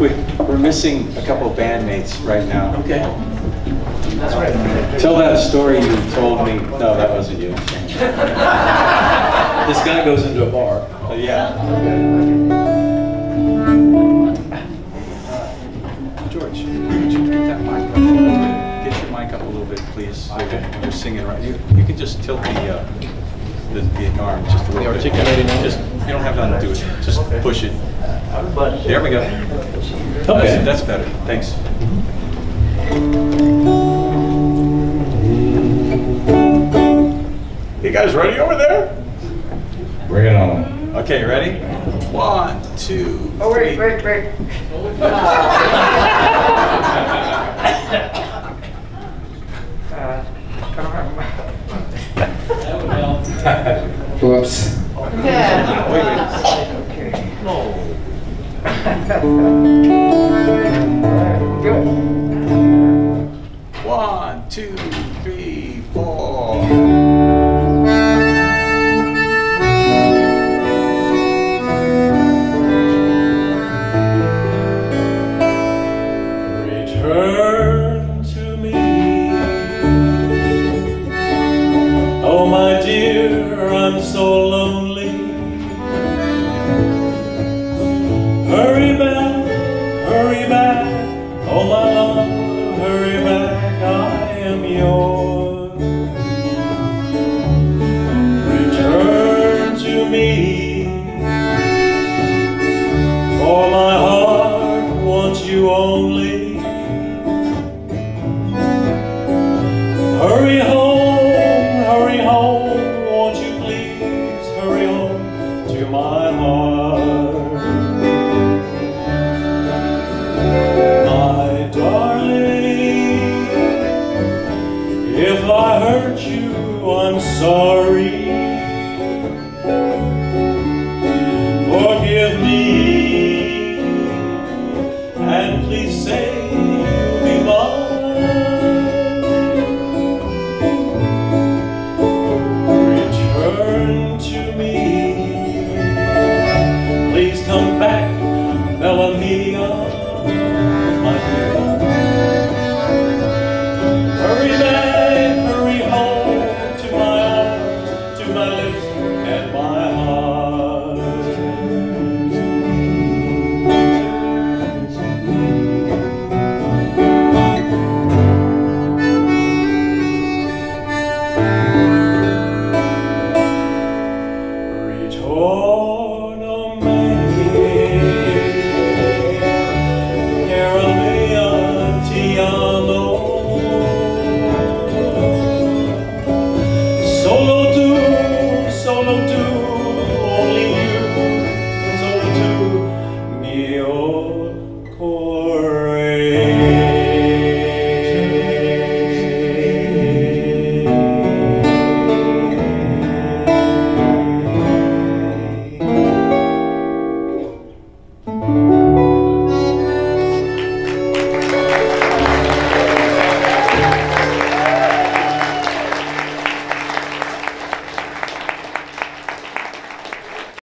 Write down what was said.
We- We're missing a couple bandmates right now. Okay. That's right. Tell that story you told me. No, that wasn't you. This guy goes into a bar. Uh, Yeah. Please. so that You're singing right. You you can just tilt the, uh, the the arm just a little bit. articulating? Just, you don't have to undo it. Just push it. There we go. Okay. That's- That's better. Thanks. You guys ready over there? Bring it on. Okay, ready? One, two, Oh, wait, wait, wait. Uh, I don't have my. Whoops. Yeah. Wait, wait. Good. One, two, Oh, my dear, I'm so lonely. I hurt you, I'm sorry.